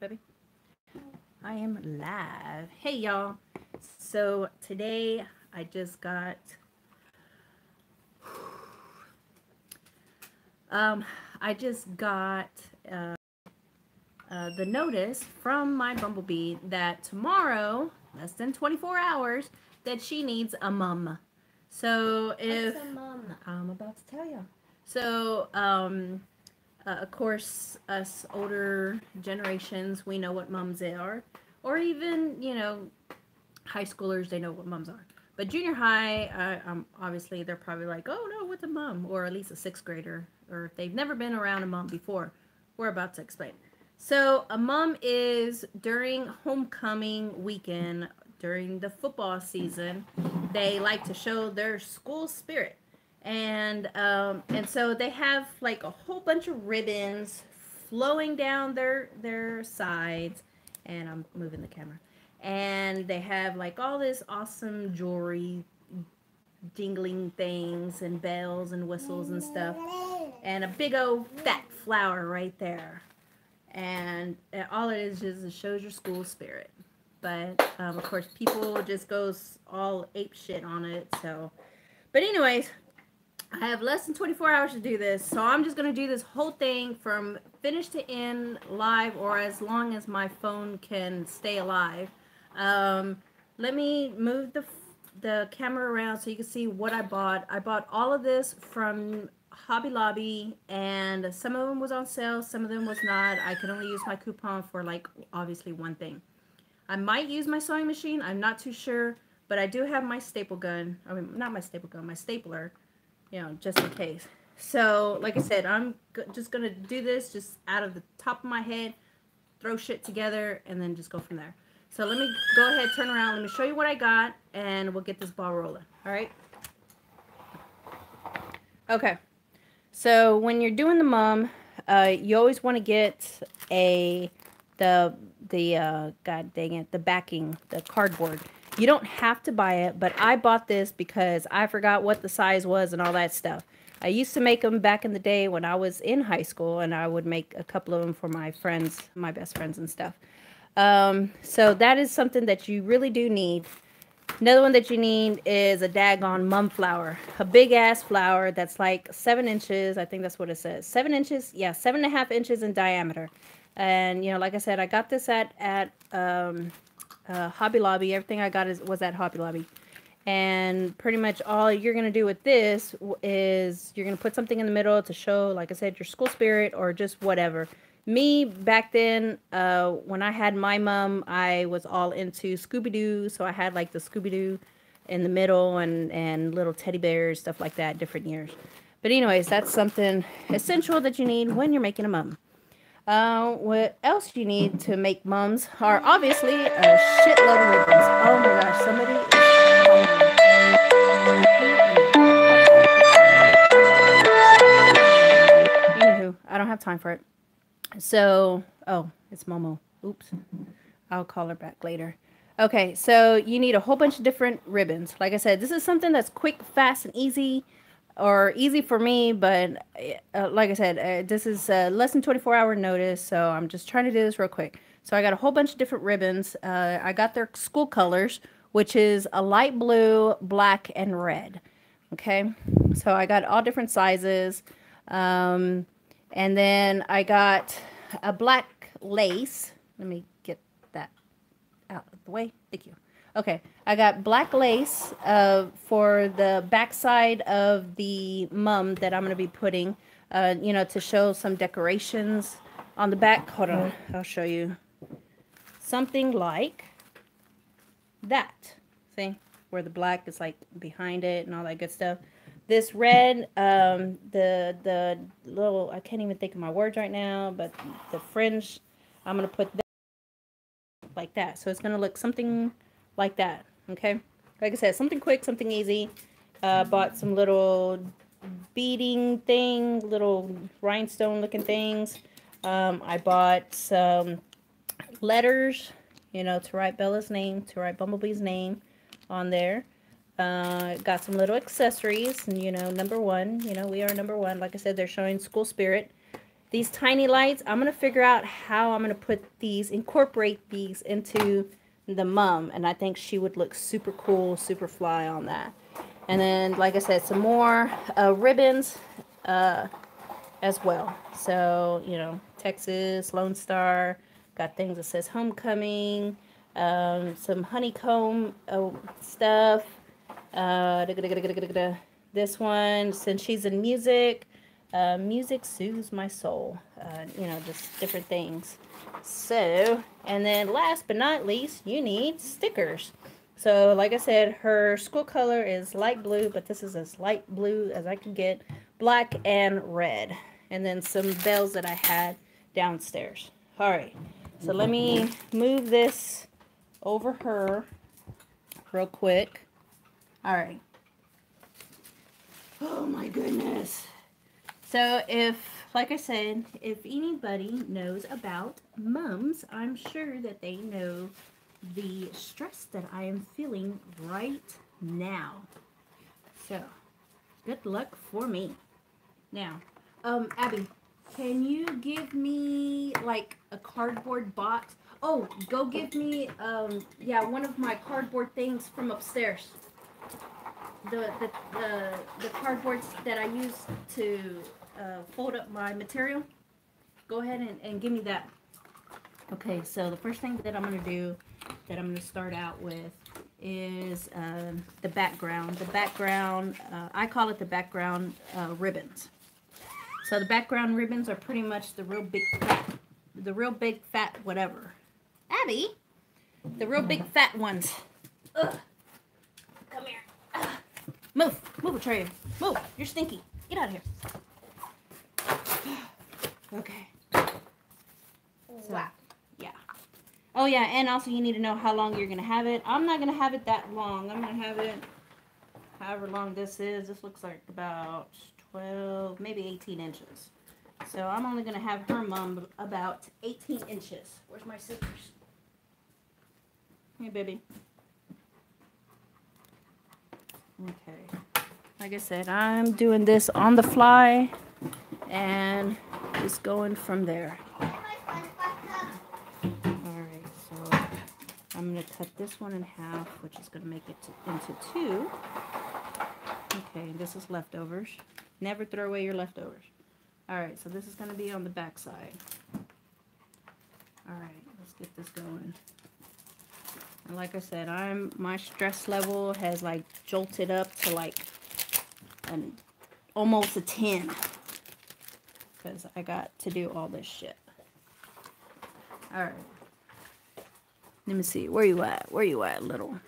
baby. I am live. Hey y'all. So today I just got um I just got uh, uh, the notice from my bumblebee that tomorrow, less than 24 hours, that she needs a mum. So if What's a mom? I'm about to tell you. So, um, uh, of course, us older generations, we know what mums are, or even you know, high schoolers, they know what mums are. But junior high, uh, um, obviously, they're probably like, "Oh no, what's a mum?" Or at least a sixth grader, or if they've never been around a mum before. We're about to explain. So, a mum is during homecoming weekend, during the football season, they like to show their school spirit and um, and so they have like a whole bunch of ribbons flowing down their their sides. And i'm moving the camera. And they have like all this awesome jewelry jingling things and bells and whistles and stuff. And a big old fat flower right there. And uh, all it is is it shows your school spirit. But um, of course people just goes all ape shit on it so. But anyways I have less than 24 hours to do this, so I'm just going to do this whole thing from finish to end live or as long as my phone can stay alive. Um, let me move the, the camera around so you can see what I bought. I bought all of this from Hobby Lobby, and some of them was on sale, some of them was not. I could only use my coupon for, like, obviously one thing. I might use my sewing machine, I'm not too sure, but I do have my staple gun. I mean, not my staple gun, my stapler you know, just in case. So, like I said, I'm just going to do this just out of the top of my head, throw shit together, and then just go from there. So let me go ahead, turn around, let me show you what I got, and we'll get this ball rolling. All right? Okay. So when you're doing the mum, uh, you always want to get a, the, the, uh, god dang it, the backing, the cardboard. You don't have to buy it, but I bought this because I forgot what the size was and all that stuff. I used to make them back in the day when I was in high school, and I would make a couple of them for my friends, my best friends and stuff. Um, so that is something that you really do need. Another one that you need is a daggone mum flower, a big ass flower that's like seven inches. I think that's what it says. Seven inches, yeah, seven and a half inches in diameter. And you know, like I said, I got this at at um, uh, Hobby Lobby. Everything I got is was at Hobby Lobby. And pretty much all you're going to do with this is you're going to put something in the middle to show, like I said, your school spirit or just whatever. Me, back then, uh, when I had my mom, I was all into Scooby-Doo. So I had like the Scooby-Doo in the middle and, and little teddy bears, stuff like that, different years. But anyways, that's something essential that you need when you're making a mum. Uh, what else you need to make mums are obviously a shitload of ribbons. Oh my gosh, somebody Anywho, I don't have time for it. So, oh, it's Momo. Oops. I'll call her back later. Okay, so you need a whole bunch of different ribbons. Like I said, this is something that's quick, fast, and easy or easy for me, but uh, like I said, uh, this is uh, less than 24 hour notice, so I'm just trying to do this real quick. So I got a whole bunch of different ribbons. Uh, I got their school colors, which is a light blue, black, and red. Okay, so I got all different sizes. Um, and then I got a black lace. Let me get that out of the way. Thank you. Okay, I got black lace uh, for the backside of the mum that I'm going to be putting, uh, you know, to show some decorations on the back. Hold on, I'll show you. Something like that. See, where the black is like behind it and all that good stuff. This red, um, the the little, I can't even think of my words right now, but the fringe, I'm going to put that like that. So it's going to look something like that. Okay. Like I said, something quick, something easy. Uh, bought some little beading thing, little rhinestone looking things. Um, I bought some letters, you know, to write Bella's name, to write Bumblebee's name on there. Uh, got some little accessories, and you know, number one, you know, we are number one. Like I said, they're showing school spirit. these tiny lights, I'm going to figure out how I'm going to put these, incorporate these into the mum. And I think she would look super cool, super fly on that. And then, like I said, some more uh, ribbons uh, as well. So, you know, Texas, Lone Star, got things that says homecoming, um, some honeycomb uh, stuff. Uh, this one, since she's in music, uh, music soothes my soul. Uh, you know, just different things. So, and then last but not least, you need stickers. So, like I said, her school color is light blue, but this is as light blue as I can get. Black and red. And then some bells that I had downstairs. All right. So let me move this over her real quick. All right. Oh my goodness. So if, like I said, if anybody knows about mums, I'm sure that they know the stress that I am feeling right now. So, good luck for me. Now, um, Abby, can you give me like a cardboard box? Oh, go give me, um, yeah, one of my cardboard things from upstairs the the the, the cardboards that I use to uh, fold up my material. Go ahead and, and give me that. Okay, so the first thing that I'm going to do, that I'm going to start out with, is uh, the background. The background, uh, I call it the background uh, ribbons. So the background ribbons are pretty much the real big fat, the real big fat whatever. Abby, the real big fat ones. Ugh. Come here. Ugh. Move, move, Trey. Move. You're stinky. Get out of here. Okay. So, wow. Yeah. Oh yeah, and also you need to know how long you're gonna have it. I'm not gonna have it that long. I'm gonna have it however long this is. This looks like about 12, maybe 18 inches. So I'm only gonna have her mom about 18 inches. Where's my scissors? Hey, baby. Okay. Like I said, I'm doing this on the fly and just going from there. Alright, so I'm going to cut this one in half, which is going to make it to, into two. Okay, this is leftovers. Never throw away your leftovers. Alright, so this is going to be on the back side. Alright, let's get this going. And like I said, I'm my stress level has like jolted up to like an almost a 10 because I got to do all this shit. Alright. Let me see. Where you at? Where you at, little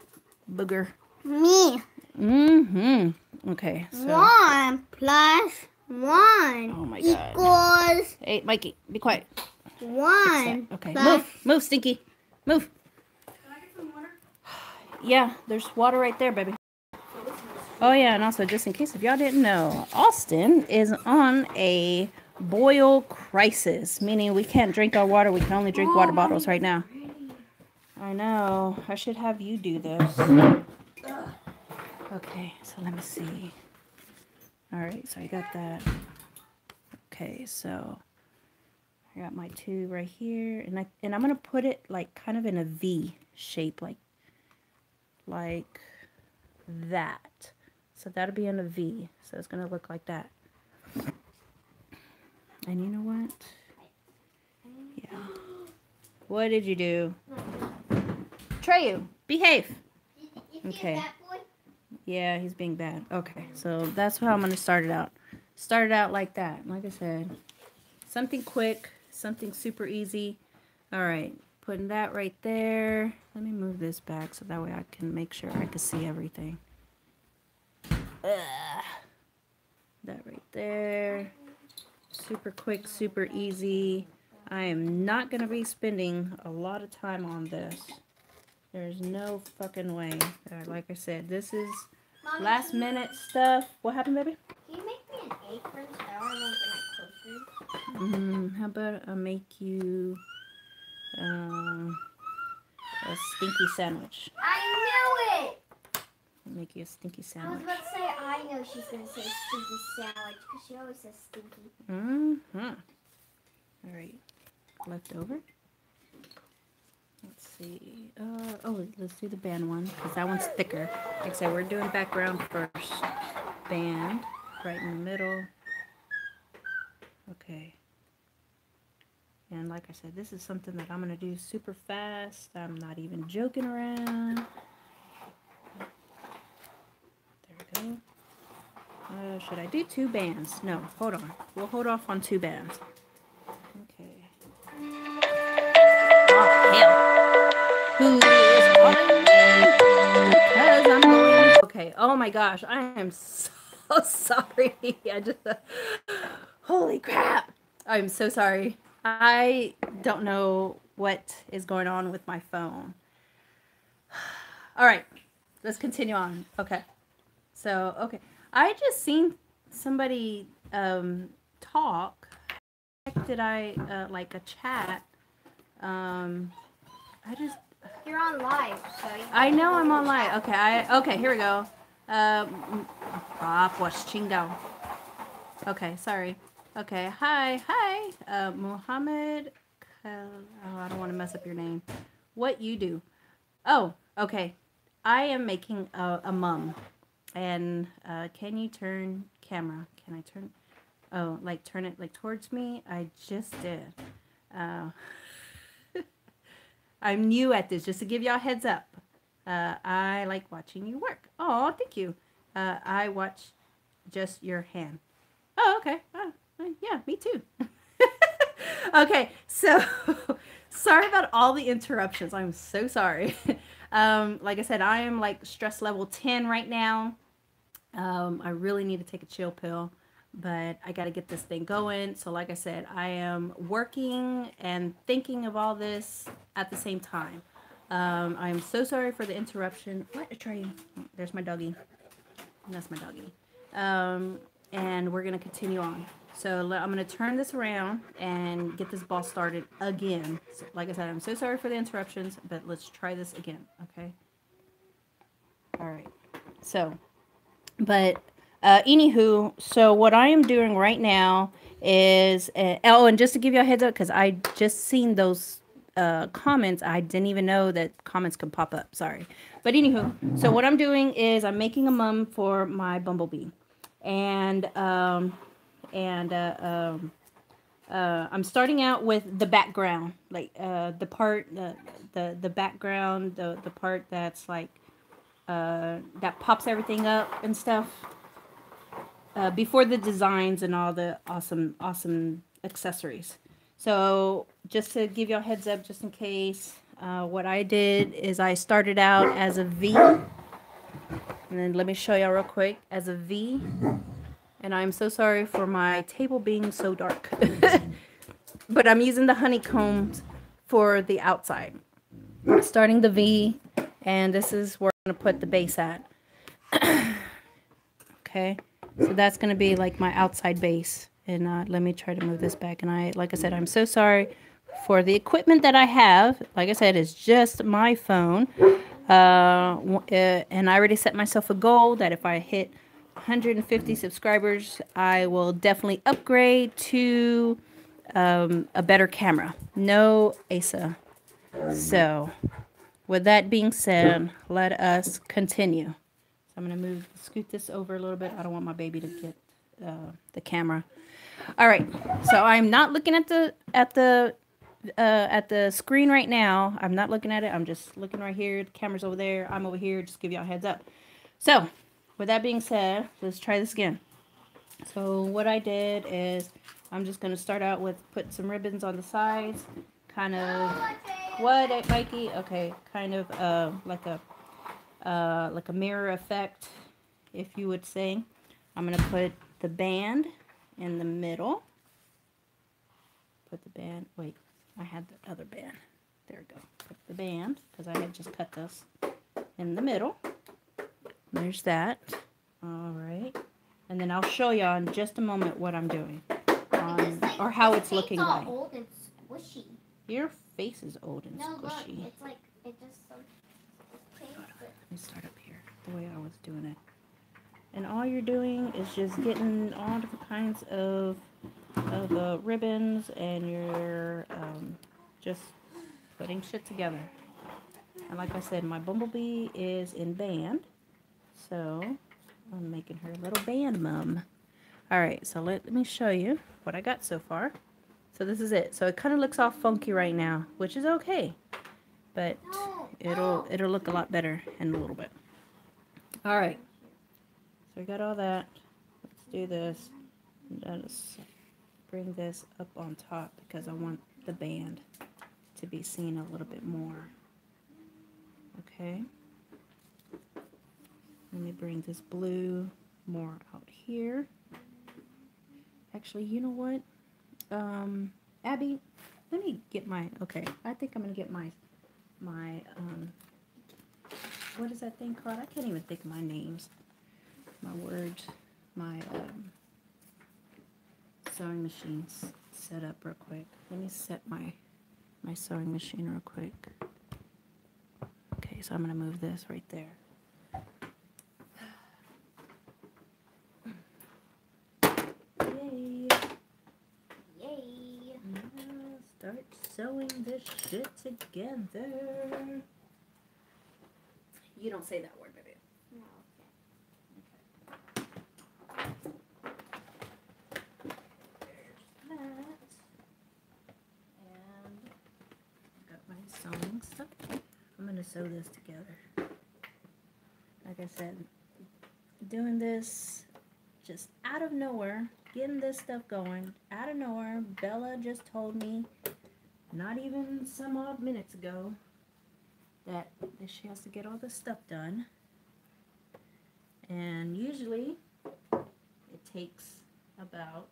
booger? Me. Mm-hmm. Okay. So. One plus one oh my God. equals... Hey, Mikey, be quiet. One Okay. Move. Move, Stinky. Move. Yeah, there's water right there, baby. Oh, yeah, and also, just in case if y'all didn't know, Austin is on a boil crisis, meaning we can't drink our water. We can only drink water oh, bottles right now. I know. I should have you do this. Okay, so let me see. All right, so I got that. Okay, so I got my two right here, and I and I'm gonna put it like kind of in a V shape, like like that. So that'll be in a V. So it's gonna look like that. And you know what? Yeah. What did you do? Treyu, behave. Okay. Yeah, he's being bad. Okay, so that's how I'm going to start it out. Start it out like that. Like I said, something quick, something super easy. All right, putting that right there. Let me move this back so that way I can make sure I can see everything. Ugh. That right there. Super quick, super easy. I am not going to be spending a lot of time on this. There's no fucking way. Uh, like I said, this is Mommy, last minute stuff. What happened, baby? Can you make me an apron so I don't know Mm, how about I make you um, a stinky sandwich? I knew it! Make you a stinky sandwich. I was about to say, I know she's going to say stinky sandwich because she always says stinky. Mm-hmm. All right, Leftover. Let's see. Uh, oh, let's do the band one because that one's thicker. Like I said, we're doing background first. Band right in the middle. Okay. And like I said, this is something that I'm going to do super fast. I'm not even joking around. Uh, should I do two bands? No, hold on. We'll hold off on two bands. Okay. Oh, hell. Who is calling me? Because I'm going. Okay. Oh my gosh. I am so sorry. I just. Holy crap. I'm so sorry. I don't know what is going on with my phone. All right. Let's continue on. Okay. So, okay. I just seen somebody um, talk. Did I uh, like a chat? Um, I just. You're on live, so I know I'm on live. Okay. I okay. Here we go. Um, ah, chingao. Okay. Sorry. Okay. Hi. Hi. Uh, Muhammad. Oh, I don't want to mess up your name. What you do? Oh. Okay. I am making a, a mum. And uh, can you turn camera? Can I turn? Oh, like turn it like towards me? I just did. Uh, I'm new at this, just to give y'all heads up. Uh, I like watching you work. Oh, thank you. Uh, I watch just your hand. Oh, okay. Oh, yeah, me too. okay, so sorry about all the interruptions. I'm so sorry. um, like I said, I am like stress level 10 right now. Um, I really need to take a chill pill, but I got to get this thing going. So, like I said, I am working and thinking of all this at the same time. Um, I'm so sorry for the interruption. What a train. There's my doggy. That's my doggy. Um, and we're going to continue on. So I'm going to turn this around and get this ball started again. So, like I said, I'm so sorry for the interruptions, but let's try this again. Okay. All right. So, but uh, anywho, so what I am doing right now is uh, oh, and just to give you a heads up, because I just seen those uh, comments, I didn't even know that comments could pop up. Sorry, but anywho, so what I'm doing is I'm making a mum for my bumblebee, and um, and uh, um, uh, I'm starting out with the background, like uh, the part, the the the background, the the part that's like uh, that pops everything up and stuff uh, before the designs and all the awesome awesome accessories. So just to give y'all heads up just in case uh, what i did is i started out as a v. And then let me show y'all real quick as a v. And i'm so sorry for my table being so dark. But i'm using the honeycombs for the outside. Starting the v and this is where I'm gonna put the base at. okay, so that's gonna be like my outside base. And uh, let me try to move this back. And I, like I said, I'm so sorry for the equipment that I have. Like I said, it's just my phone. Uh, uh, and I already set myself a goal that if I hit 150 subscribers, I will definitely upgrade to um, a better camera. No Asa. So, with that being said, let us continue. So I'm going to move, scoot this over a little bit. I don't want my baby to get uh, the camera. All right. So I'm not looking at the at the uh, at the screen right now. I'm not looking at it. I'm just looking right here. The camera's over there. I'm over here. Just give y'all a heads up. So, with that being said, let's try this again. So what I did is I'm just going to start out with put some ribbons on the sides, kind of what, eh, Mikey? Okay, kind of uh, like a uh, like a mirror effect, if you would say. I'm gonna put the band in the middle. Put the band. Wait, I had the other band. There we go. Put the band because I had just cut this in the middle. There's that. All right, and then I'll show you in just a moment what I'm doing, um, or how it's looking like. Old and squishy. Your face is old and No, look, squishy. it's like it just so. Let me start up here, the way I was doing it. And all you're doing is just getting all different kinds of of the ribbons and you're um, just putting shit together. And like I said, my bumblebee is in band. So I'm making her a little band mum. Alright, so let, let me show you what I got so far. So this is it. So it kind of looks all funky right now, which is okay. But it'll it'll look a lot better in a little bit. Alright. So we got all that. Let's do this. Let us bring this up on top because I want the band to be seen a little bit more. Okay. Let me bring this blue more out here. Actually, you know what? Um, Abby, let me get my, okay, I think I'm going to get my, my, um, what is that thing called? I can't even think of my names, my words, my, um, sewing machines set up real quick. Let me set my, my sewing machine real quick. Okay, so I'm going to move this right there. Yay. Now start sewing this shit together. You don't say that word, baby. Oh, no, There's that. And I've got my sewing stuff. I'm gonna sew this together. Like I said, doing this just out of nowhere, getting this stuff going out of nowhere. Bella just told me, not even some odd minutes ago, that, she has to get all this stuff done. And usually it takes about,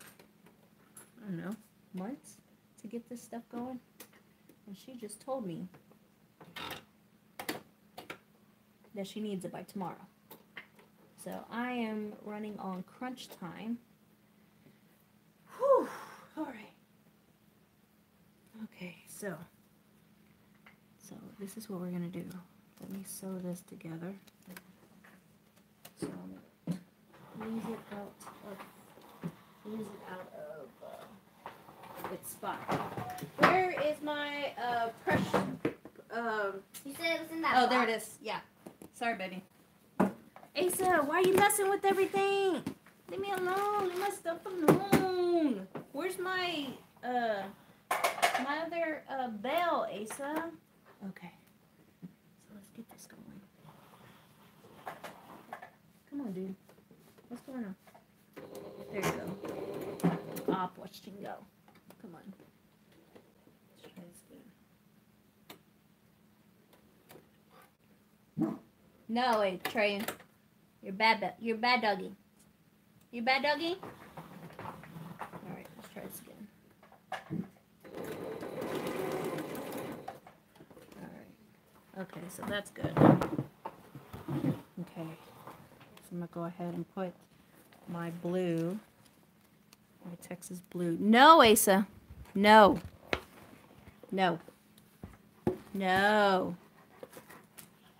I don't know, months to get this stuff going. And she just told me that she needs it by tomorrow. So I am running on crunch time. Whew. All right. Okay, so so this is what we're gonna do. Let me sew this together. So leave it out of leave it out of uh, its spot. Where is my uh precious um You said it was in that Oh, there it box? is. Yeah. Sorry, baby. Asa, why are you messing with everything? Leave me alone. Leave my stuff alone. Where's my uh my other uh bell, Asa? Okay. So let's get this going. Come on, dude. What's going on? There you go. Up, watch him go. Come on. Let's try this again. No, wait, Trey. You're bad. You're bad doggy. You bad doggy. All right, let's try this again. All right. Okay, so that's good. Okay. So I'm gonna go ahead and put my blue, my Texas blue. No, Asa. No. No. No.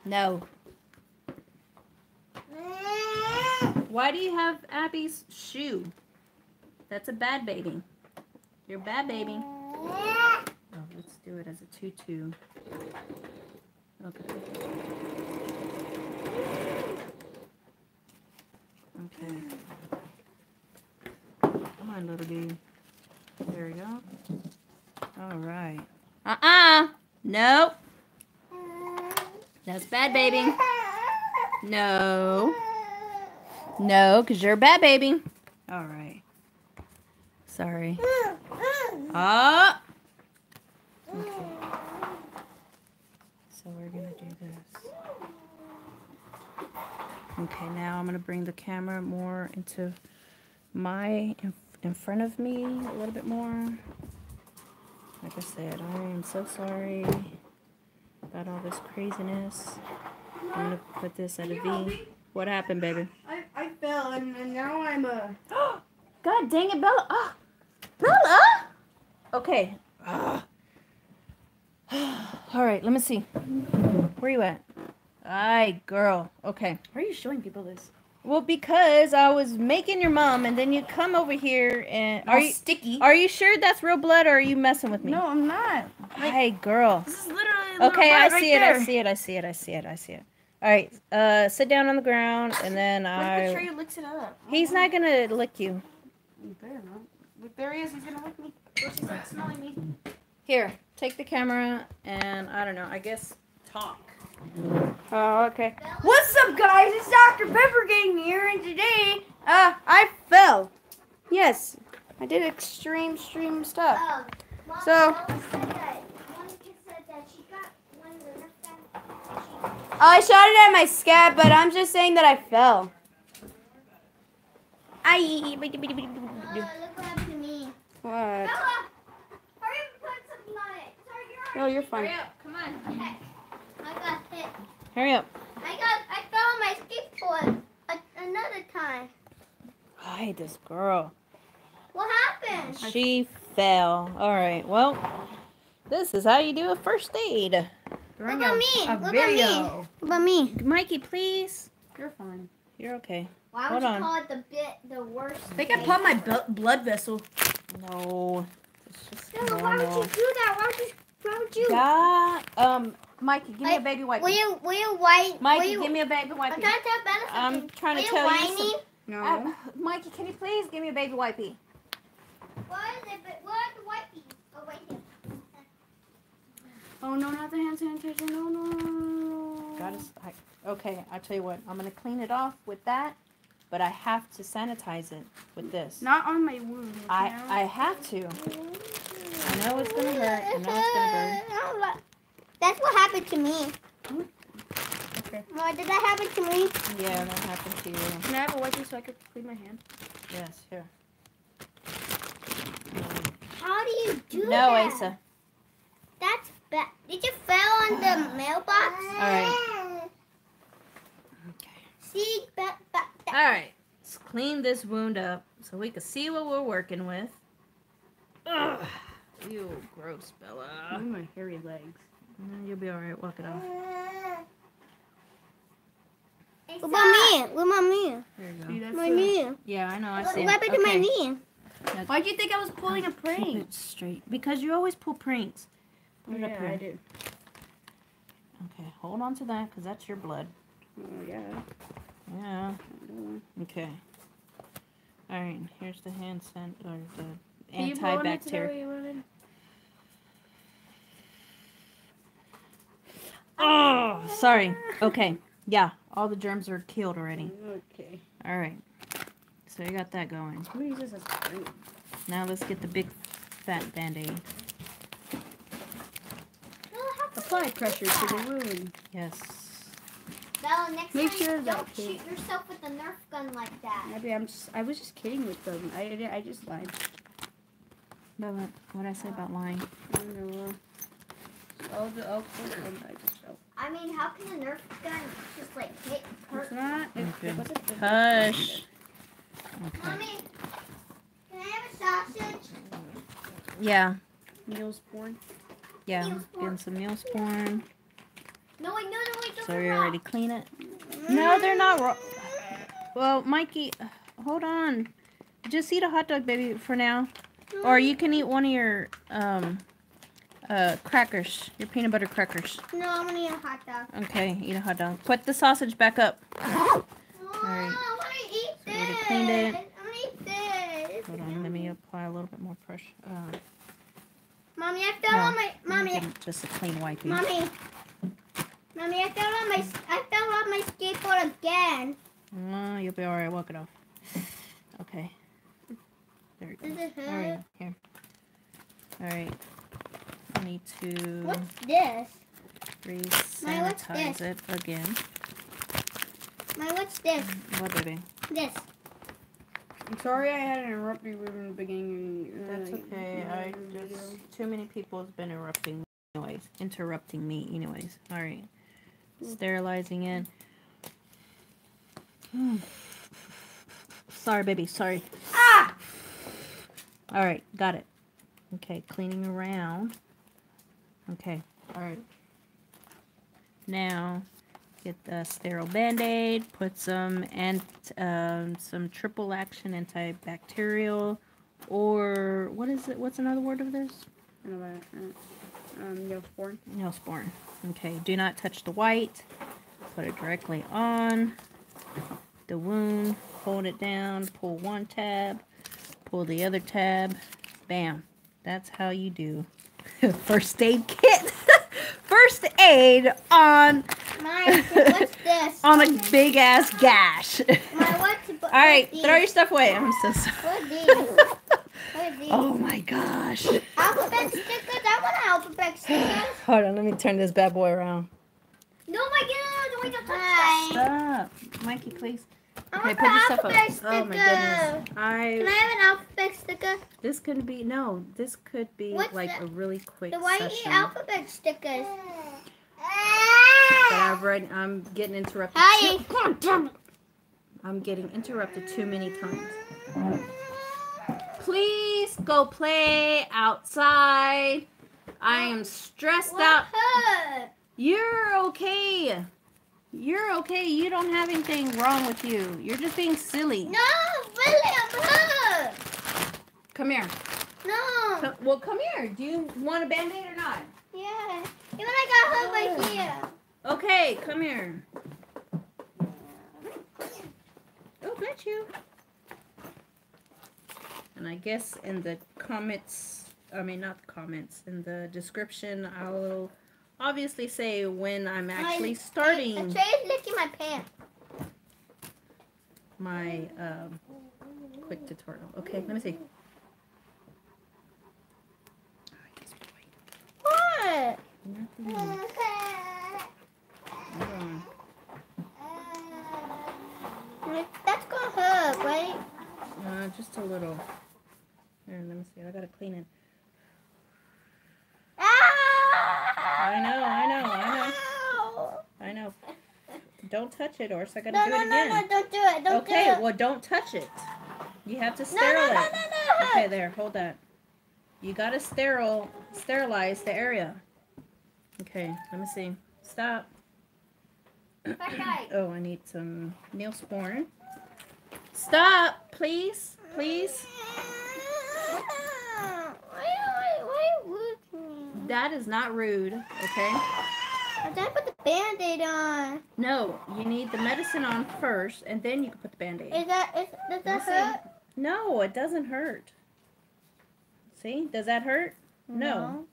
No. Why do you have Abby's shoe? That's a bad baby. You're a bad baby. Oh, let's do it as a tutu. Okay. Okay. Come on, little dude. There we go. All right. Uh-uh. Nope. That's bad, baby. No. No, because you're a bad baby. All right. Sorry. Ah. Okay. So we're to do this. Okay, now I'm going to bring the camera more into my, in, in front of me a little bit more. Like I said, I am so sorry about all this craziness. I'm going to put this at a V. What happened, baby? I, I fell and, and now I'm a. God dang it, Bella. Ah, Bella! Okay. Ah. All right, let me see. Where you at? Aye, girl. Okay. Why are you showing people this? Well, because I was making your mom, and then you come over here and are All you sticky? are you sure that's real blood, or are you messing with me? No, I'm not. Hey, girl. This is literally Okay, I right see it. I see it. I see it. I see it. I see it. All right, uh, sit down on the ground, and then Let's make sure I. he licks it up. He's not gonna lick you. You better not. Look, there he is. He's gonna lick me. She's not smelling me. Here, take the camera, and I don't know. I guess talk. Oh, okay. What's up, guys? It's Dr. Pepper Gang here, and today, uh, I fell. Yes, I did extreme, extreme stuff. Oh, Mom, So- Mom said that one kid said that she got one of the Nerf guns. I shot it at my scab, but I'm just saying that I fell. I. Oh, look what happened to me. What? Bella, hurry up and put something on it. Sorry, you're No, you're fine. Hurry up! Come on. Okay. I got hit. Hurry up. I got. I fell on my skateboard a, another time. I hate this girl. What happened? She fell. All right. Well, this is how you do a first aid. Look at me. A Look at me. Look at me? Mikey, please. You're fine. You're okay. Why Hold would you on. call it the bit the worst? I think I popped my blood vessel. No. It's just Bella, why would you do that? Why would you? Why would you? Yeah. Um, Mikey, give me a baby wipe. Will you? Will you white? Mikey, you, give me a baby wipe. I'm trying to tell Bella I'm something. trying to will tell you you. some- Whiny? No. Uh, Mikey, can you please give me a baby wipey? What is it? What are the whiteys? Oh wait here. oh no, not the hand sanitizer. No, no, no, no. Got to. Okay, I'll tell you what. I'm gonna clean it off with that, but I have to sanitize it with this. Not on my wound. I okay? I have to. I know it's gonna hurt. I know it's gonna burn. That's what happened to me. Okay. What did that happen to me? Yeah, that happened to you. Can I have a wipey so I could clean my hand? Yes, here. How do you do No, that? Asa. That's bad. Did you fell on the mailbox? All right. Okay. See, ba- ba- All right. Let's clean this wound up so we can see what we're working with. Ugh. You gross, Bella. Look at my hairy legs. Mm, You'll be all right. Walk it off. What about me? What about me? There you go. that's My the- knee. Yeah, I know. I What see. it. happened to my Okay. knee? Why'd you think I was pulling a prank? it straight because you always pull pranks. Put yeah. I did. Okay, hold on to that because that's your blood. Oh yeah. Yeah. Okay. All right. Here's the hand scent or the Can you blow in it to the antibacterial. way you wanted? Ah, oh, sorry. Okay. Yeah, all the germs are killed already. Okay. All right. So you got that going. Who uses this? Now let's get the big fat band-aid. Apply pressure to the wound. Yes. Bella, next Make time sure that don't kid- shoot yourself with a Nerf gun like that. Maybe I'm just, I was just kidding with them. I, I, I just lied. But what what I say about lying? I don't know. I'll, do- I'll put them. I just felt. I mean, how can a Nerf gun just like hit It's not. It, Okay. it wasn't. it- Hush. Okay. Mommy, can I have a sausage? Yeah. Neil's porn. Yeah. Neosporin. Getting some Neosporin. No, wait, no, no, wait, those So are you raw. already clean it? No, they're not raw. Well, Mikey, hold on. Just eat a hot dog, baby, for now. Or you can eat one of your um uh crackers, your peanut butter crackers. No, I'm gonna eat a hot dog. Okay, eat a hot dog. Put the sausage back up. Wanna eat So we this. cleaned it. I wanna eat this. Hold on, let me apply a little bit more pressure. Uh, Mommy, I fell No, on my. Mommy, just a clean wiping. mommy. Mommy, I fell on my. I fell on my skateboard again. Oh, you'll be alright. Walk it off. Okay. There it Does goes. it Alright, hurt? here. Alright. I need to What's this? Maya, what's re-sanitize this? it again. My, what's this? What, baby? This. I'm sorry I had to interrupt you in the beginning. uh, That's okay. I just too many people has been interrupting anyways. Interrupting me anyways. Alright. Sterilizing in. Sorry, baby. Sorry. Ah! Alright, got it. Okay, cleaning around. Okay, alright. Now, Get the sterile band-aid, put some and um, some triple action antibacterial or what is it? What's another word of this? I know about it. Um, Neosporin. Neosporin. Okay, do not touch the white. Put it directly on the wound. Hold it down. Pull one tab. Pull the other tab. Bam. That's how you do first aid kit. first aid on My, what's this? on a big ass gash. My, what's, All right, throw your stuff away. I'm so sorry. What are these? What are these? Oh my gosh. Alphabet stickers? I want alphabet stickers. Hold on, let me turn this bad boy around. No, my God, we don't touch that. Stop. Mikey, please. I Okay, put the your stuff up. alphabet Oh my goodness. I Can I have an alphabet sticker? this could be no, this could be What's like the- a really quick The white session. alphabet stickers. But I've read I'm getting interrupted. Hi. too- God damn it. I'm getting interrupted too many times. Please go play outside. I am stressed What out. hurt? You're okay. You're okay. You don't have anything wrong with you. You're just being silly. No, really, I'm hurt. Come here. No. Come, well, come here. Do you want a band-aid or not? Yeah. Even I got hurt right oh. here. Okay, come here. Oh, bless you. And I guess in the comments, I mean, not the comments, in the description, I'll obviously say when I'm actually The starting tray is licking my pants. my um, quick tutorial. Okay, let me see. What? Nothing. That's gonna hurt, right? Uh, just a little. Here, let me see. I gotta clean it. Ah! I know, I know, I know. Ow! I know. Don't touch it, or it's I gotta No, do no, it no, again. no, don't do it. Don't okay, do it. well, don't touch it. You have to no, no, no, no, it. no. Okay, there, hold that. You gotta sterile, sterilize the area. Okay, let me see. Stop. Oh, I need some Neosporin. Stop, please, please. Why, why, why are you rude me? That is not rude, okay? I didn't put the band-aid on. No, you need the medicine on first, and then you can put the band-aid. Is that, is, does that hurt? No, it doesn't hurt. See? Does that hurt? No.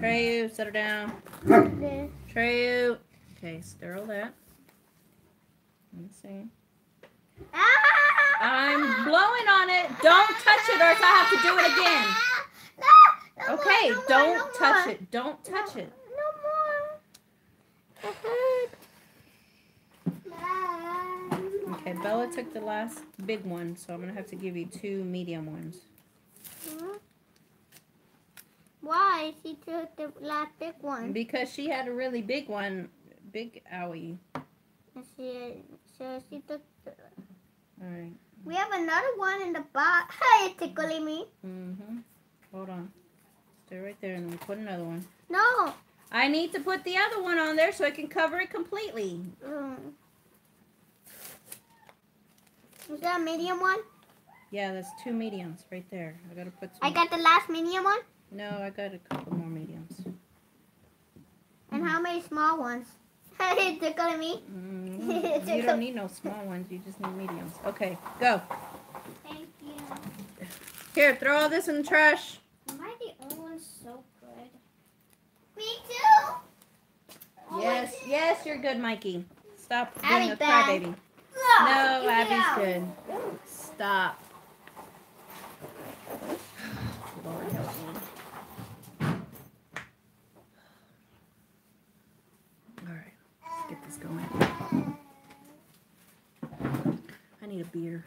Treyu, settle down. This. Treyu. Okay, sterile that. Let me see. Ah! I'm blowing on it. Don't touch it or else I have to do it again. No, no more, Okay, no don't no touch more. it. Don't touch it. No more. Okay, Bella took the last big one, so I'm going to have to give you two medium ones. Why? She took the last big one. Because she had a really big one. Big owie. And she, so she took. The, Alright. we have another one in the box. Hey, it's tickling me. Mm-hmm. Hold on. Right there and then put another one. No. I need to put the other one on there so I can cover it completely. Mm. Is that a medium one? Yeah, that's two mediums right there. I gotta put some. I got the last medium one. No, I got a couple more mediums. And how many small ones? Tickling me. Mm, you don't need no small ones. You just need mediums. Okay, go. Thank you. Here, throw all this in the trash. Am I the only one so good? Me too. Yes, yes, you're good, Mikey. Stop being a crybaby. No, No, Abby's good. Stop. Lord help me. All right, let's get this going. I need a beer.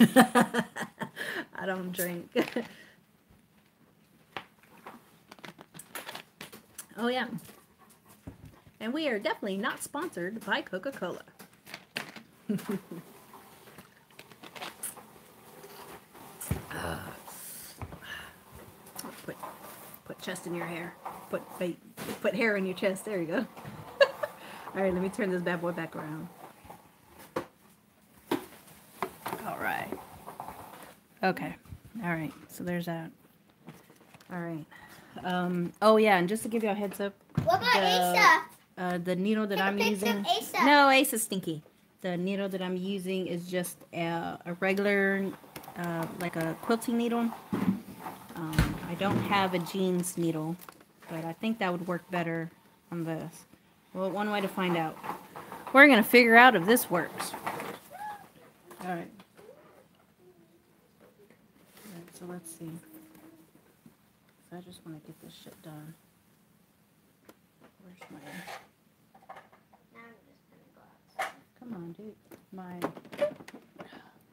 I don't drink. oh yeah. And we are definitely not sponsored by Coca-Cola. put put chest in your hair. put put hair in your chest. There you go. All right, let me turn this bad boy back around. All right. Okay. All right. So there's that. All right. Um. Oh yeah, and just to give you a heads up, What about The- Asa? Uh, the needle that Take I'm using. Asa. No, Ace is stinky. The needle that I'm using is just a, a regular, uh, like a quilting needle. Um, I don't have a jeans needle, but I think that would work better on this. Well, one way to find out. We're gonna figure out if this works. All right. All right so let's see. So I just want to get this shit done. Where's my? Now I'm just gonna go outside. Come on, dude. My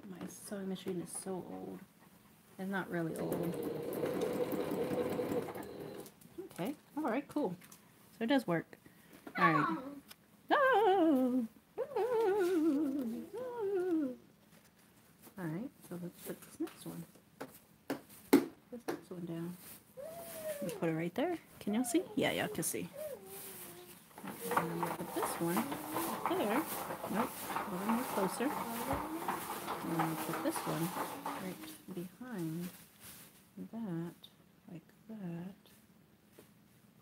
my sewing machine is so old. It's not really old. Okay. All right. Cool. So it does work. All right. No. All right. So let's put this next one. This next one down. Put it right there. Can y'all see? Yeah, y'all can see. And put this one there. Nope. A little more closer. And then put this one right behind that, like that.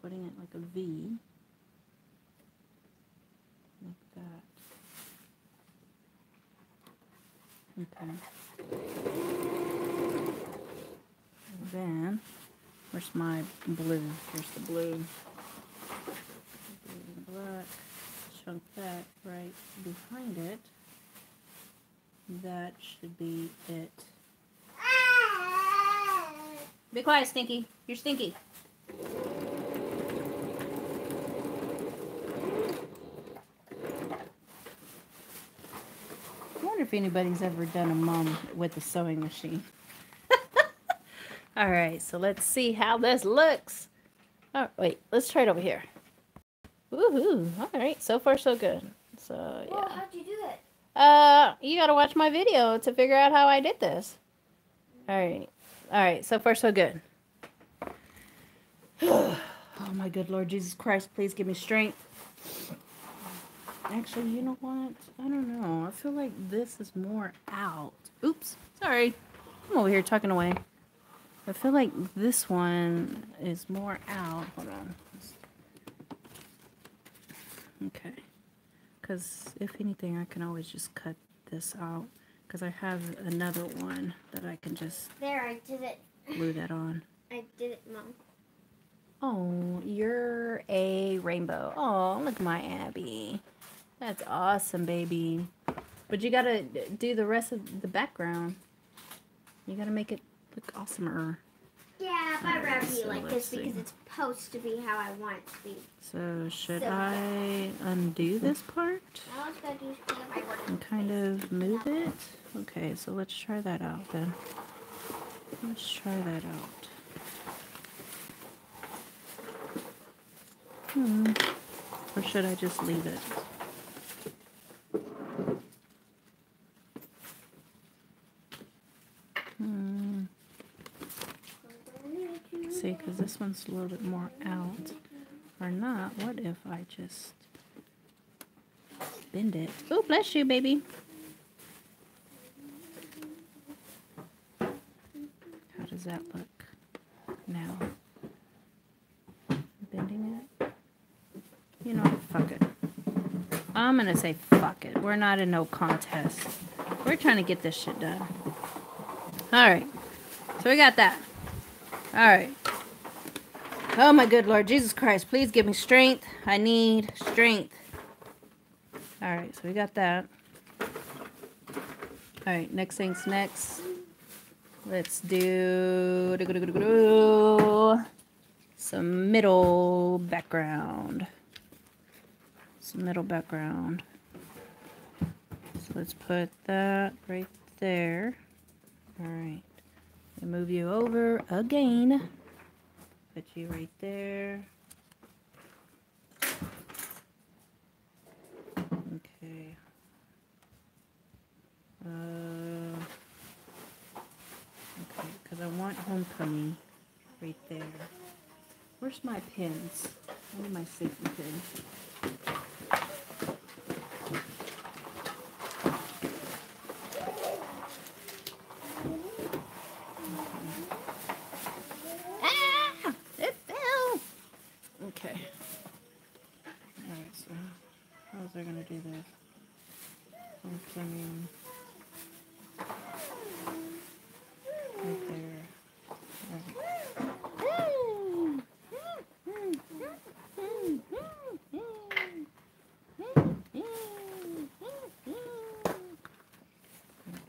Putting it like a V. Like that. Okay. And then, where's my blue? Here's the blue. Black. Chunk that right behind it. That should be it. Be quiet, Stinky. You're stinky. I wonder if anybody's ever done a mom with a sewing machine. All right, so let's see how this looks. Oh, wait, let's try it over here. Woohoo! All right, so far so good. So Well, yeah. how'd you do it? Uh, you gotta watch my video to figure out how I did this. All right, all right. So far so good. oh my good Lord Jesus Christ! Please give me strength. Actually, you know what? I don't know. I feel like this is more out. Oops, sorry. I'm over here talking away. I feel like this one is more out. Hold on. Okay. Because if anything, I can always just cut this out. Because I have another one that I can just There, I did it. glue that on. I did it, Mom. Oh, you're a rainbow. Oh, look at my Abby. That's awesome, baby. But you gotta do the rest of the background. You gotta make it look awesomer. Yeah, but I'd rather you like this because it's supposed to be how I want it to be. So should So, I undo this part Now let's go do some of my work. and kind of move it? Okay, so let's try that out then. Let's try that out. Hmm. Or should I just leave it? Hmm. See, because this one's a little bit more out. Or not. What if I just bend it? Oh, bless you, baby. How does that look now? Bending it? You know, fuck it. I'm gonna say fuck it. We're not in no contest. We're trying to get this shit done. Alright. So we got that. Alright. Oh my good Lord Jesus Christ, please give me strength. I need strength. Alright, so we got that. Alright, next thing's next. Let's do some middle background. Some middle background. So let's put that right there. Alright. And move you over again. Put you right there. Okay. Uh, okay, because I want homecoming right there. Where's my pins? I need my safety pin. Ah! It fell! Okay. Alright, so how's I gonna do this? Okay, I mean, right there. Alright.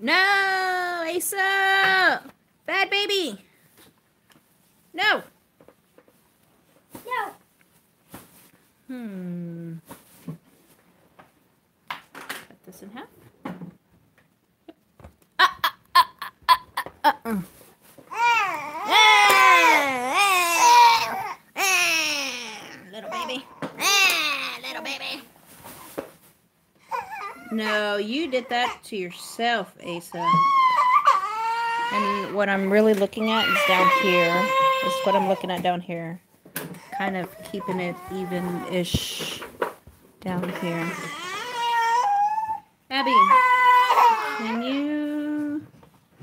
No, Asa! Bad baby! No! No. Hmm. Cut this in half. Ah, ah, ah, ah, ah, ah, uh. Little baby. Little baby. No, you did that to yourself, Asa. And what I'm really looking at is down here. Is what I'm looking at down here. Kind of keeping it even-ish down here. Abby, can you...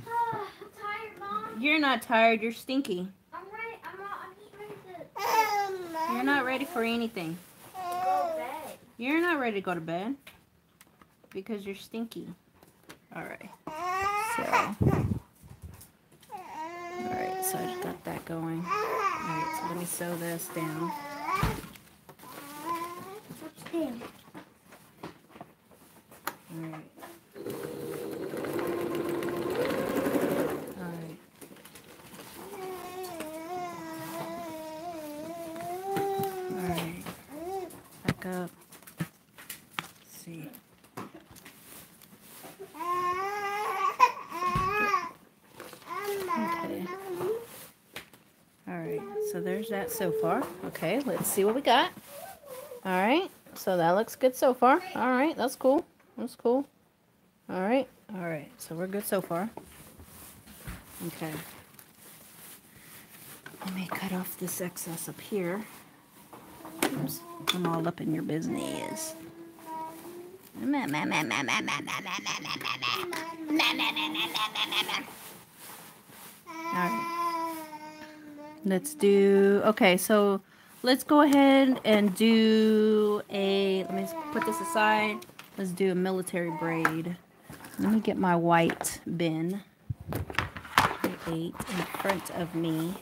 I'm tired, Mom. You're not tired, you're stinky. I'm ready. I'm not. I'm just ready to You're not ready for anything. go to bed. You're not ready to go to bed. Because you're stinky. Alright. So... Alright, so I got that going. Alright, so let me sew this down. Damn. Alright. Alright. Alright. Back up. Let's see. Okay. Alright, so there's that so far. Okay, let's see what we got. Alright, so that looks good so far. Alright, that's cool. That's cool. Alright, alright, so we're good so far. Okay. Let me cut off this excess up here. Oops, I'm all up in your business. Alright. Let's do, okay, so let's go ahead and do a, let me put this aside. Let's do a military braid. Let me get my white bin. Eight in front of me.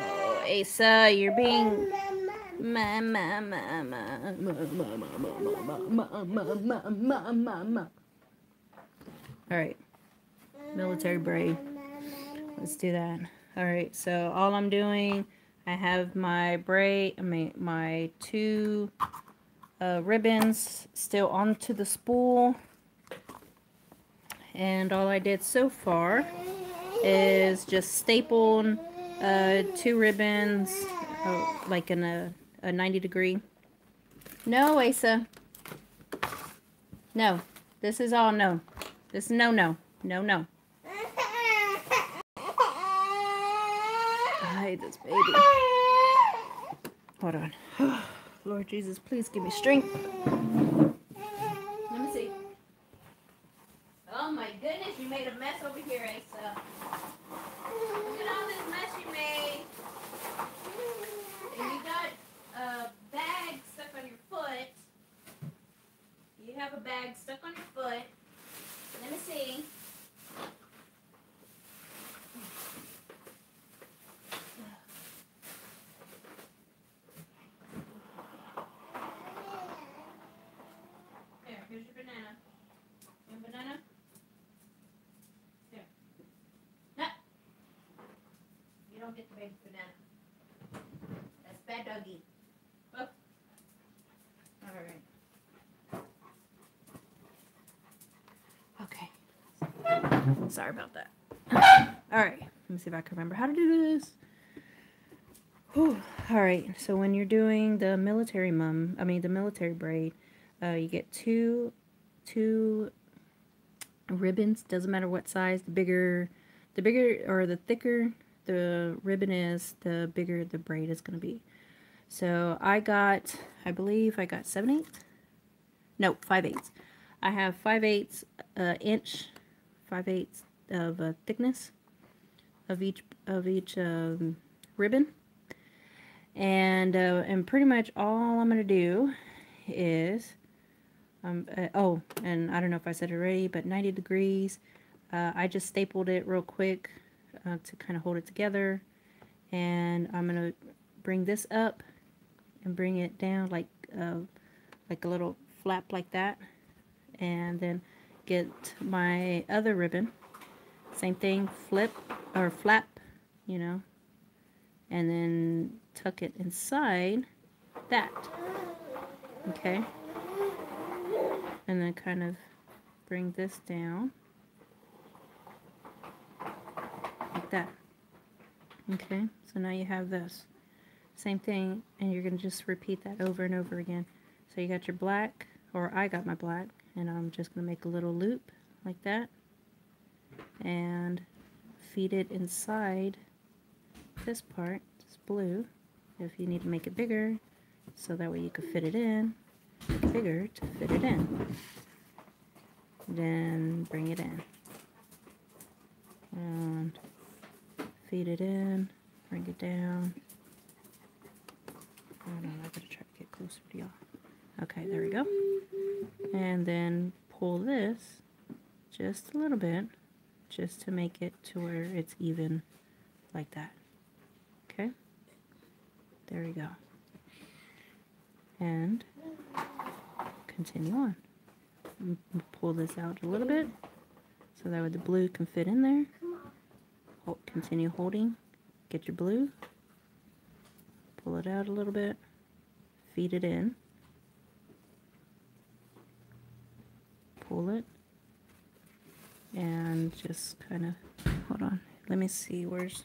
Oh, Asa, you're being mama, mama, mama, mama, All right, military braid. Let's do that. All right, so all I'm doing, I have my braid, I mean my two uh, ribbons still onto the spool. And all I did so far is just stapled uh, two ribbons, uh, like in a, a 90 degree. No, Asa. No. This is all no. This is no, no. No, no. Hate this baby. Hold on. Lord Jesus, please give me strength. Let me see. Oh my goodness, you made a mess over here, Asa. Look at all this mess you made. And you got a bag stuck on your foot. You have a bag stuck on your foot. Let me see. Here, here's your banana. You want banana? Here. No. You don't get the baby banana. That's bad doggy. Oh. Alright. Okay. Sorry about that. Alright. Let me see if I can remember how to do this. Whew. Alright, so when you're doing the military mum, I mean the military braid, uh, you get two two ribbons. Doesn't matter what size. The bigger, the bigger or the thicker the ribbon is, the bigger the braid is going to be. So I got, I believe I got 7 eighths. No, 5 eighths. I have 5 eighths uh, inch, 5 eighths of uh, thickness of each of each um, ribbon. And uh, and pretty much all I'm gonna do is um uh, oh and I don't know if I said it already, but 90 degrees. Uh, I just stapled it real quick uh, to kind of hold it together, and I'm gonna bring this up and bring it down like uh, like a little flap like that, and then get my other ribbon. Same thing, flip or flap, you know, and then tuck it inside that. Okay. And then kind of bring this down like that. Okay, so now you have this. Same thing, and you're going to just repeat that over and over again. So you got your black, or I got my black, and I'm just going to make a little loop like that. And feed it inside this part, this blue, if you need to make it bigger, so that way you can fit it in, bigger to fit it in. Then bring it in. And feed it in, bring it down. Hold on, I gotta try to get closer to y'all. Okay, there we go. And then pull this just a little bit, just to make it to where it's even like that. Okay? There we go. And continue on. Pull this out a little bit so that way the blue can fit in there. Hold, continue holding. Get your blue. Pull it out a little bit. Feed it in. Pull it. And just kind of, hold on. Let me see where's,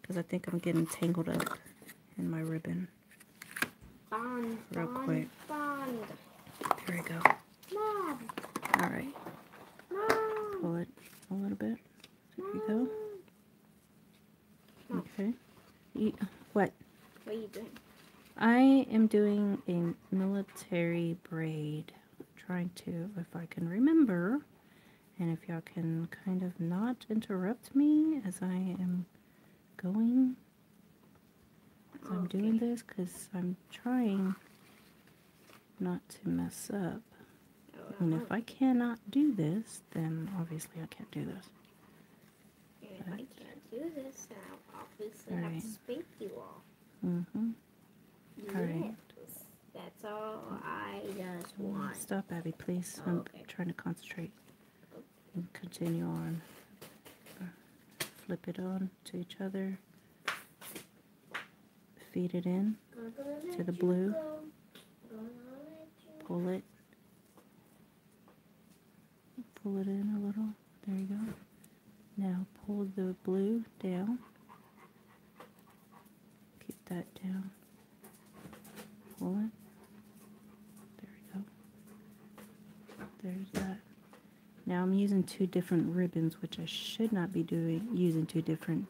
because I think I'm getting tangled up in my ribbon. Bond, Real bond, quick. Bond. There we go. Mom. All right. Mom. Pull it a little bit. There you go. Mom. Okay. You, what? What are you doing? I am doing a military braid. trying to, if I can remember, and if y'all can kind of not interrupt me as I am going, as I'm doing this, because I'm trying not to mess up. And if I cannot do this, then obviously I can't do this. if I can't do this, then I'll obviously have Alright. to spank you all. Mm-hmm. Yes. That's all I just want. Stop, Abby, please. I'm trying to concentrate. And continue on. Flip it on to each other. Feed it in. To the blue. Pull it. Pull it in a little. There you go. Now pull the blue down. Keep that down. Pull it. There we go. There's that. Now I'm using two different ribbons, which I should not be doing, using two different,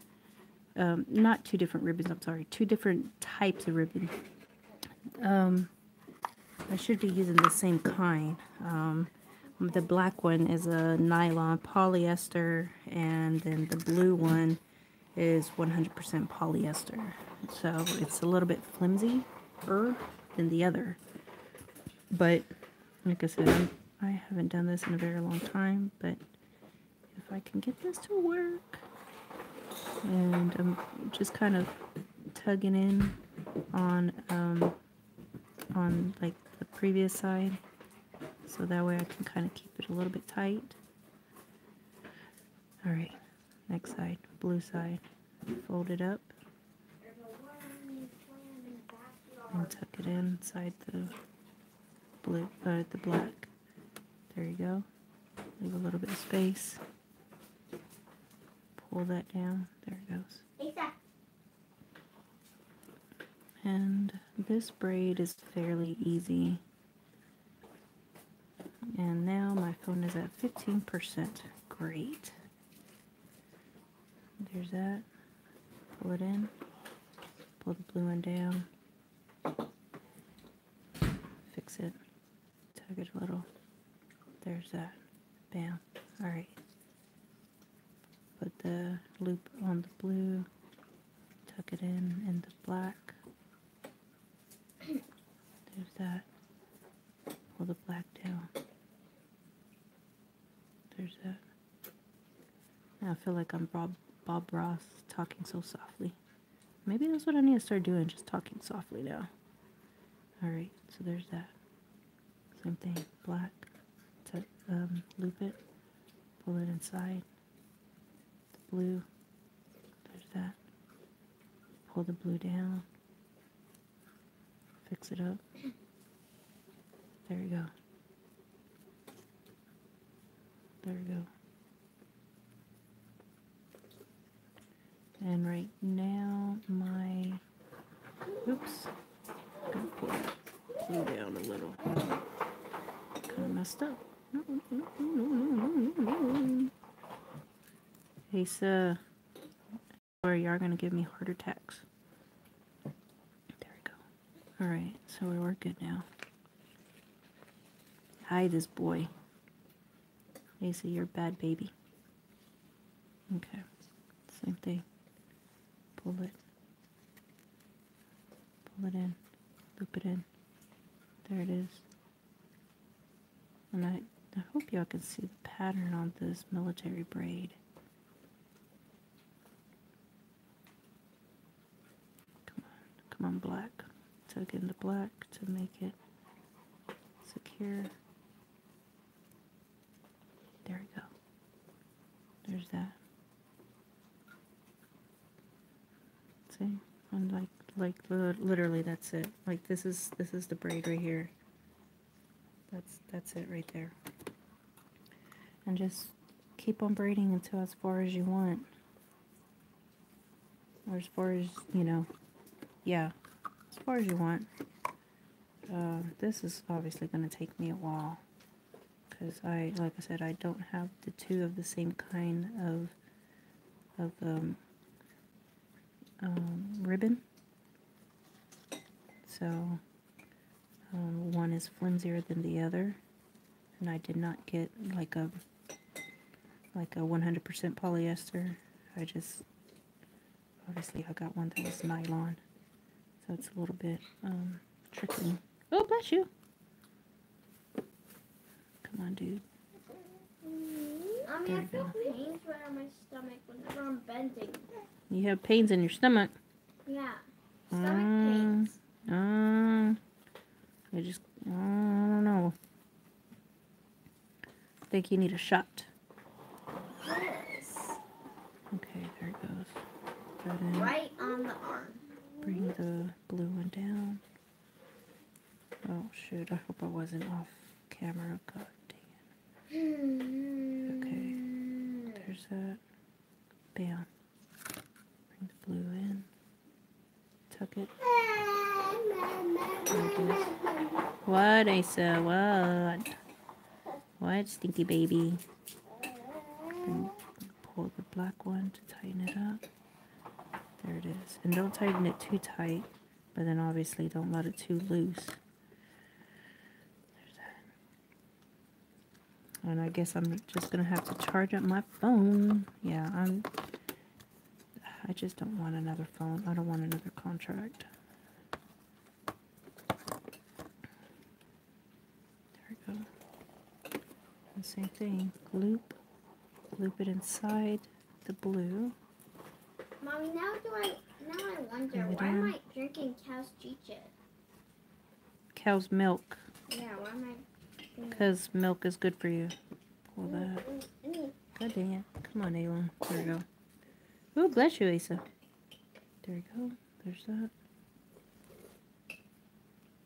um, not two different ribbons, I'm sorry, two different types of ribbon. Um, I should be using the same kind. Um, the black one is a nylon polyester, and then the blue one is 100% polyester. So it's a little bit flimsier than the other. But like I said, I'm, I haven't done this in a very long time. But if I can get this to work, and I'm just kind of tugging in on um, on like the previous side so that way I can kind of keep it a little bit tight. All right, next side, blue side, fold it up and tuck it inside the blue, uh, the black. There you go. Leave a little bit of space. Pull that down. There it goes. And this braid is fairly easy. And now my phone is at 15%. Great. There's that. Pull it in. Pull the blue one down. Fix it. Tug it a little. There's that. Bam. Alright. Put the loop on the blue. Tuck it in in the black. There's that. Pull the black down. There's that. Now I feel like I'm Bob, Bob Ross talking so softly. Maybe that's what I need to start doing, just talking softly now. Alright, so there's that. Same thing, black. Um, loop it, pull it inside. The blue, there's that. Pull the blue down. Fix it up. There we go. There we go. And right now, my, oops, gonna pull blue down a little. Kind of messed up. Asa, or you are gonna give me heart attacks. There we go. All right, so we're good now. Hi, this boy. Asa, you're a bad baby. Okay, same thing pull it, pull it in, loop it in. There it is. And I, I hope y'all can see the pattern on this military braid. Come on, come on black. Tug in the black to make it secure. There we go. There's that. See? And like like literally that's it. Like this is this is the braid right here. That's that's it right there. And just keep on braiding until as far as you want. Or as far as, you know, yeah, as far as you want. Uh, this is obviously going to take me a while. Because I, like I said, I don't have the two of the same kind of, of, um, um, ribbon. So um, one is flimsier than the other, and I did not get like a like a 100% polyester. I just obviously I got one that was nylon, so it's a little bit um, tricky. Oh, bless you. Come on, dude. Mommy, I feel pains around my stomach whenever I'm bending. You have pains in your stomach. Yeah. Stomach uh, pains. Uh, I just, I don't know. I think you need a shot. Okay, there it goes. In. Right on the arm. Bring the blue one down. Oh shoot, I hope I wasn't off camera. God dang it. Okay, there's that. Bam Bring the blue in. Tuck it. What, Asa? What? What, stinky baby? Pull the black one to tighten it up. There it is. And don't tighten it too tight, but then obviously don't let it too loose. There's that. And I guess I'm just going to have to charge up my phone. Yeah, I'm I just don't want another phone. I don't want another contract. There we go. And same thing. Loop. Loop it inside the blue. Mommy, now do I now I wonder why am I drinking cow's chicha? Cow's milk. Yeah, why am I? Because milk is good for you. Pull mm, that. Mm, mm. God dang it. Come on, Aylin. There we go. Oh, bless you, Asa. There we go. There's that.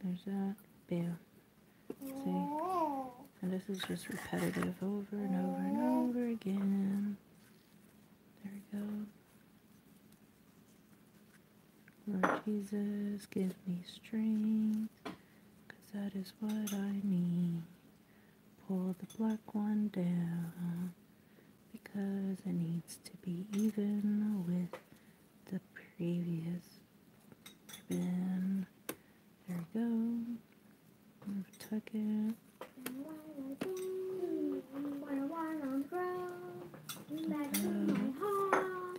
There's that. Bam. See? And this is just repetitive over and over and over again. There we go. Lord Jesus, give me strength, because that is what I need. Pull the black one down because it needs to be even with the previous ribbon. There we go. Tuck it.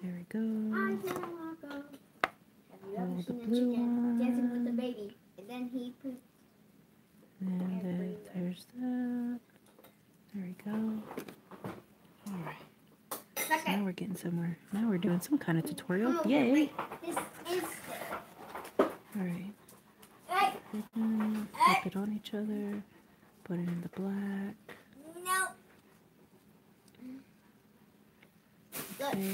There we go. Have Oh, the blue chicken dancing with the baby? And then he And then there's that. There we go. Alright. So now we're getting somewhere. Now we're doing some kind of oh, tutorial. Come over, Yay! wait. This is Alright. Flip it on each other. Put it in the black. no. Okay,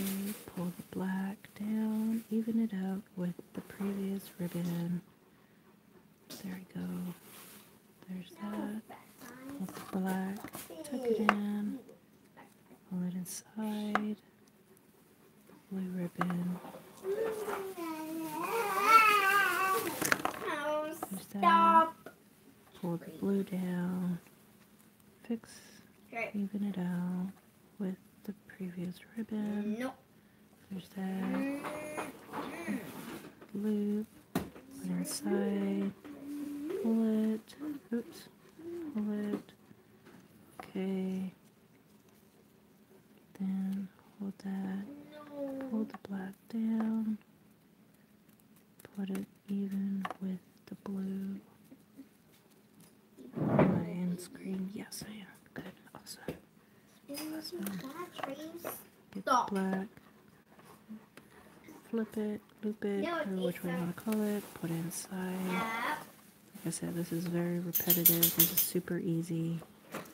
pull the black down, even it out with the previous ribbon. There we go. There's that. Pull the black, tuck it in, pull it inside. Blue ribbon. There's that. Pull the blue down. Fix, Okay. even it out with the previous ribbon. No. There's that. Loop. It inside. Pull it. Oops. Pull it. Okay. Then hold that. Hold the black down. Put it even with the blue. Am I in screen? Yes, I am. Good. Awesome. Get Stop. black. Flip it, loop it, No, or which way you want to call it. Put it inside. Yeah. Like I said, this is very repetitive. This is super easy.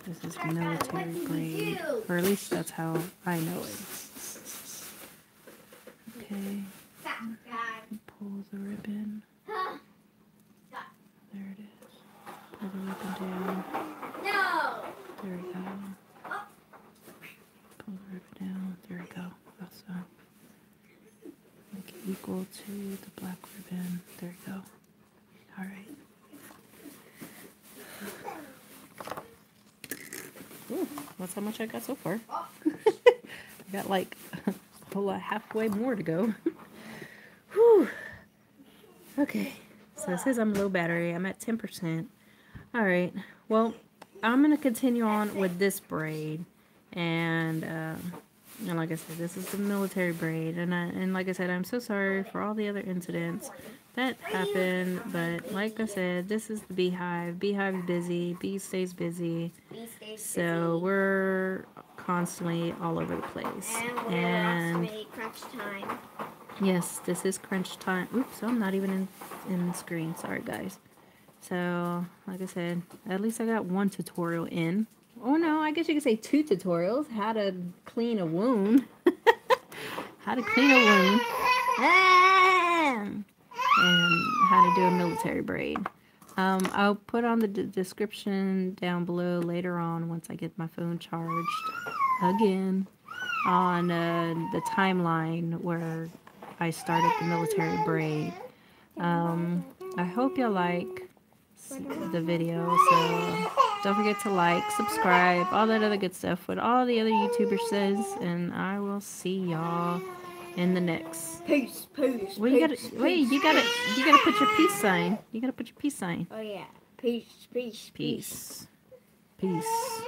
This is military what did you grade. Or at least that's how I know it. Okay, pull the ribbon. There it is. Pull the ribbon down. No. There we go. Pull the ribbon down. There we go. Awesome. Make it equal to the black ribbon. There we go. All right. Ooh, that's how much I got so far. I got like a whole lot, halfway more to go. Whew. Okay, so it says I'm low battery. I'm at 10%. All right, well, I'm going to continue on with this braid. And, um, and like I said, this is the military braid. And, I, and like I said, I'm so sorry for all the other incidents that happened. But like I said, this is the beehive. Beehive is busy. Bee stays busy. Bee stays So busy. we're constantly all over the place. And And crunch time. yes, this is crunch time. Oops, I'm not even in in the screen. Sorry, guys. So, like I said, at least I got one tutorial in. Oh no, I guess you could say two tutorials. How to clean a wound. how to clean a wound. Ah! And how to do a military braid. Um, I'll put on the description down below later on once I get my phone charged again on uh, the timeline where I started the military braid. Um, I hope you like the video, so don't forget to like, subscribe, all that other good stuff, what all the other YouTubers says, and I will see y'all in the next. Peace, peace. Well, you gotta peace, wait. peace, You gotta you gotta put your peace sign. You gotta put your peace sign. Oh yeah. Peace, peace, peace. Peace. Peace.